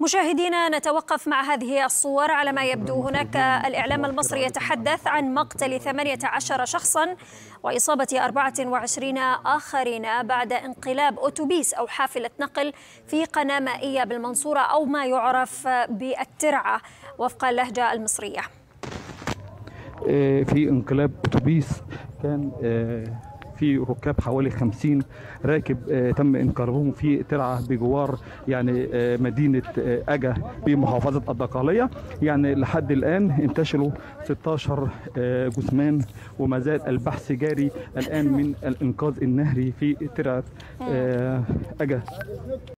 مشاهدينا نتوقف مع هذه الصور على ما يبدو. هناك الإعلام المصري يتحدث عن مقتل 18 شخصا وإصابة 24 آخرين بعد انقلاب أتوبيس أو حافلة نقل في قناة مائية بالمنصورة أو ما يعرف بالترعة وفق اللهجة المصرية. في انقلاب أتوبيس كان في ركاب حوالي 50 راكب تم انقلابهم في ترعة بجوار يعني مدينة أجا بمحافظة الدقهليه يعني لحد الآن انتشلوا 16 جثمان وما زال البحث جاري الآن من الإنقاذ النهري في ترعة أجا.